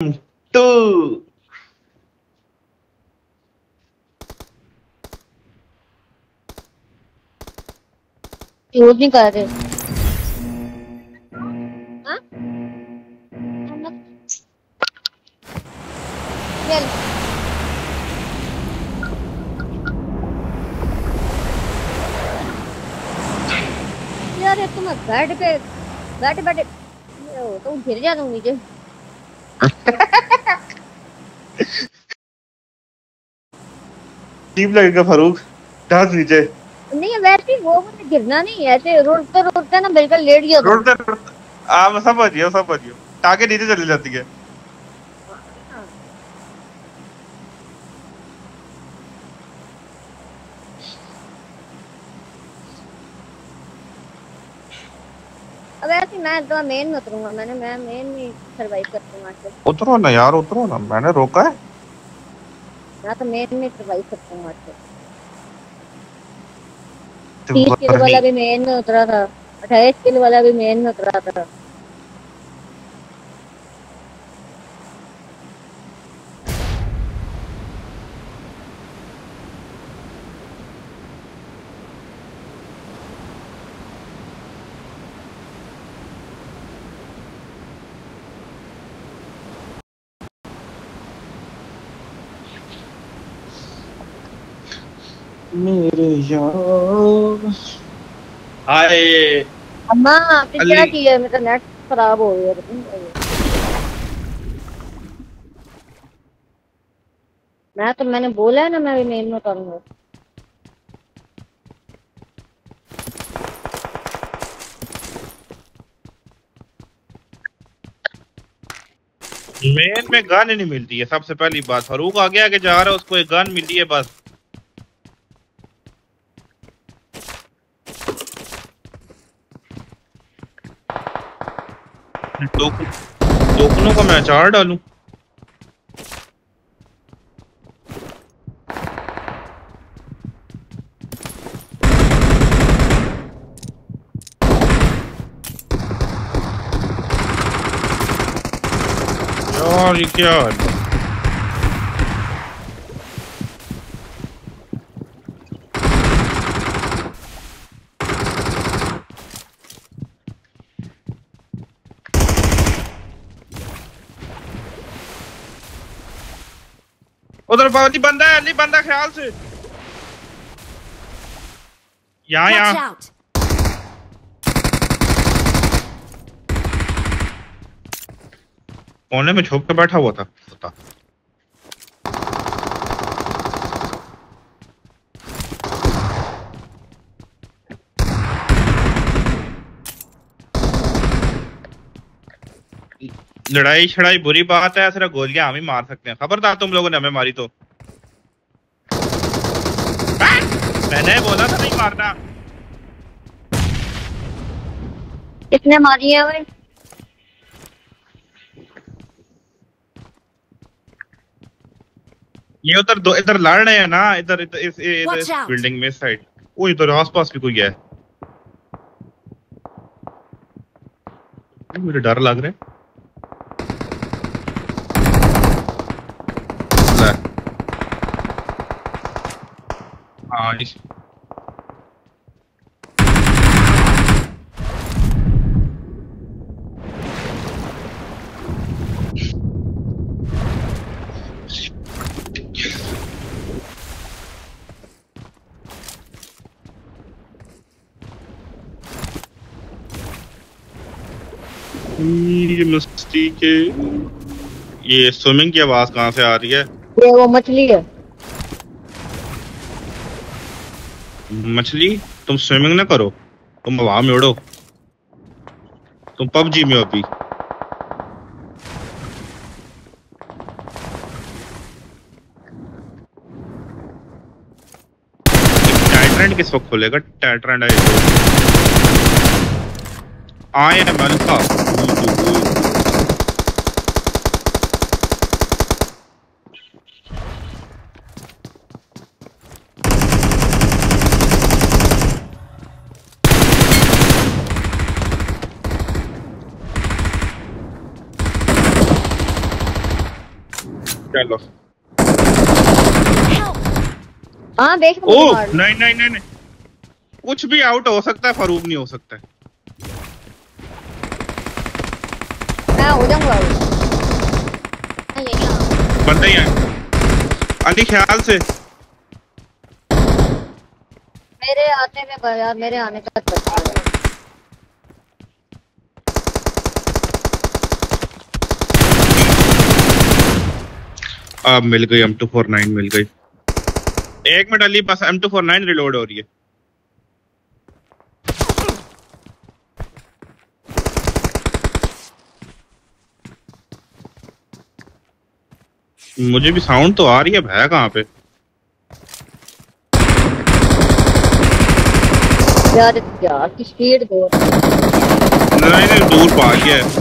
To. Use नहीं कर रहे हाँ? यार ये तुम बेड पे बैठे बैठे तो गिर जा तुम नीचे टीम लगेगा फारूक डांस नीचे नहीं वैसे वो मुझे गिरना नहीं है ऐसे रोड पे रोड पे ना बिल्कुल लेट गया तो रोड पे आ मैं समझ गया समझ गया। टाके नीचे चली जाती है। अब ऐसे मैं तो मेन में उतरूँगा मैंने मैं मेन में सरवाइव करती हूँ आजकल उतरो ना यार उतरो ना। मैंने रोका है। मैं तो मेन में सरवाइव करती हूँ तो तीस किलो वाला भी मेन में उतरा था। अट्ठाईस किलो वाला भी मेन में उतरा था। मेरे यार। हाय। अम्मा आपने क्या। किया? मेरा नेट खराब हो गया मैं तो मैंने बोला है ना मैं भी मेन में उतरूँगा मेन में गन ही नहीं मिलती है सबसे पहली बात। फारूक आगे आगे जा रहा है उसको एक गन मिली है बस। टोक- टोकनों का मैं चार डालूं। यार ये क्या है? उधर बाजी बंदा है नहीं बंदा ख्याल से। यहाँ या। यहाँ कोने में छुप के बैठा हुआ था लड़ाई छड़ाई बुरी बात है सिर्फ़ गोलियाँ हम ही मार सकते हैं। खबरदार तुम लोगों ने हमें मारी तो। मैंने बोला था नहीं मारना। कितने मारी है भाई? ये उधर दो इधर लड़ रहे हैं ना इधर इधर इस इस बिल्डिंग में इस साइड। वो इधर आसपास भी कोई है। मुझे डर लग रहा है ले। हाँ इस मस्ती के ये स्विमिंग की आवाज़ कहाँ से आ रही है? ये वो मछली है। मछली, तुम स्विमिंग ना करो, तुम हवा में उड़ो। तुम पबजी में हो अभी। किस वक्त खोलेगा? टाइट्रेंड आए हैं मलका चलो हाँ देख ओ लो। नहीं नहीं नहीं नहीं। कुछ भी आउट हो सकता है फरूक नहीं हो सकता मैं हो जाऊँगा। बंदे ही हैं अली ख्याल से। मेरे आने में यार मेरे आने का अब मिल गई एम टू फोर नाइन मिल गई। एक मिनट अली बस M two four nine reload हो रही है। मुझे भी साउंड तो आ रही है भैया कहाँ पे? यार यार की स्पीड बहुत नहीं नहीं दूर पा गया है।